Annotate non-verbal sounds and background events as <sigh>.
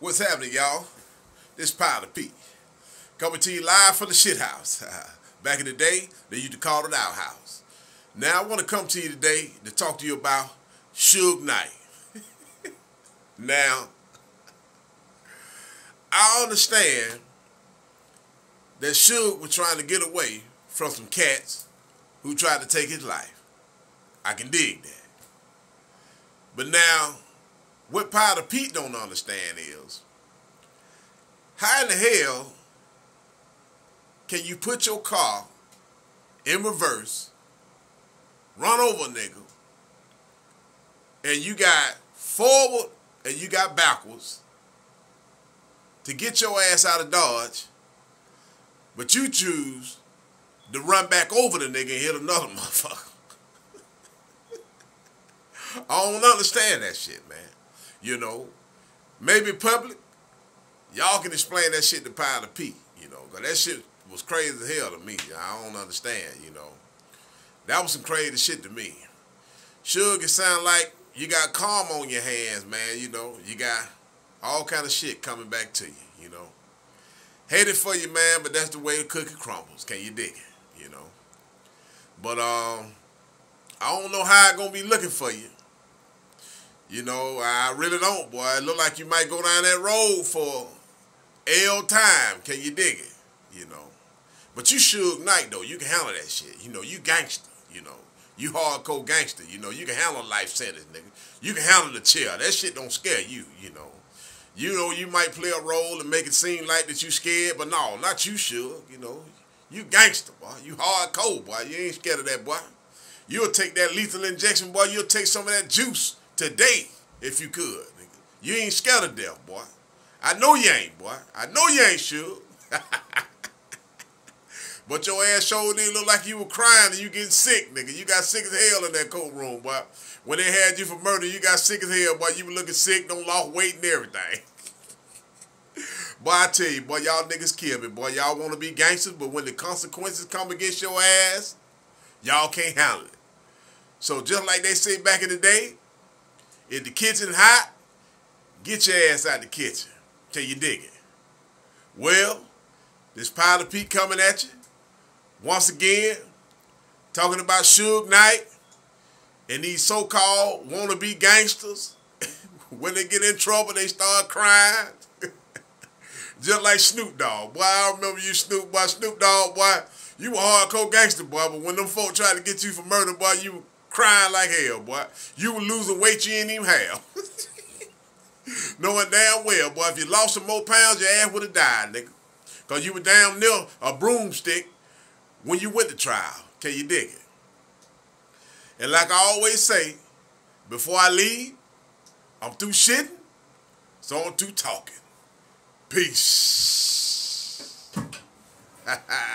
What's happening, y'all? This is Powder Pete. Coming to you live from the shit house. <laughs> Back in the day, they used to call it our house. Now I want to come to you today to talk to you about Suge Knight. <laughs> now, I understand that Suge was trying to get away from some cats who tried to take his life. I can dig that. But now, what Powder Pete don't understand is, how in the hell can you put your car in reverse, run over a nigga, and you got forward and you got backwards to get your ass out of Dodge, but you choose to run back over the nigga and hit another <laughs> motherfucker. <laughs> I don't understand that shit, man. You know, maybe public, y'all can explain that shit to Powder Pete, you know, because that shit was crazy as hell to me. I don't understand, you know. That was some crazy shit to me. Suge, it sound like you got calm on your hands, man, you know. You got all kind of shit coming back to you, you know. Hate it for you, man, but that's the way the cookie crumbles. Can you dig it, you know? But um, I don't know how I gonna be looking for you. You know, I really don't, boy. It look like you might go down that road for L time. Can you dig it? You know. But you Suge Knight, though. You can handle that shit. You know, you gangster. You know. You hardcore gangster. You know, you can handle life sentence, nigga. You can handle the chair. That shit don't scare you, you know. You know, you might play a role and make it seem like that you scared, but no, not you, Suge. You know, you gangster, boy. You hardcore, boy. You ain't scared of that, boy. You'll take that lethal injection, boy. You'll take some of that juice today if you could. You ain't scared of death, boy. I know you ain't, boy. I know you ain't sure. <laughs> but your ass sure didn't look like you were crying and you getting sick, nigga. You got sick as hell in that courtroom, boy. When they had you for murder, you got sick as hell, boy. You were looking sick, don't lost weight and everything. <laughs> boy, I tell you, boy, y'all niggas kill me, boy. Y'all want to be gangsters, but when the consequences come against your ass, y'all can't handle it. So just like they say back in the day, if the kitchen hot, get your ass out the kitchen till you dig it. Well, this Powder Pete coming at you once again, talking about Suge Knight and these so-called wannabe gangsters. <laughs> when they get in trouble, they start crying. <laughs> Just like Snoop Dogg. Boy, I remember you, Snoop, boy. Snoop Dogg, boy, you a hardcore gangster, boy. But when them folk tried to get you for murder, boy, you crying like hell, boy. You were losing weight you ain't even have. <laughs> Knowing damn well, boy, if you lost some more pounds, your ass would have died, nigga. Because you were damn near a broomstick when you went to trial. Can you dig it? And like I always say, before I leave, I'm through shitting, so I'm through talking. Peace. <laughs>